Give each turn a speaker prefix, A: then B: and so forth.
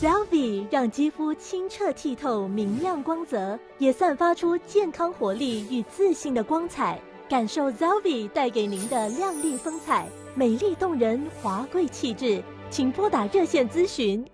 A: Zelvi 让肌肤清澈剔透，明亮光泽，也散发出健康活力与自信的光彩。感受 Zelvi 带给您的靓丽风采，美丽动人，华贵气质。请拨打热线咨询。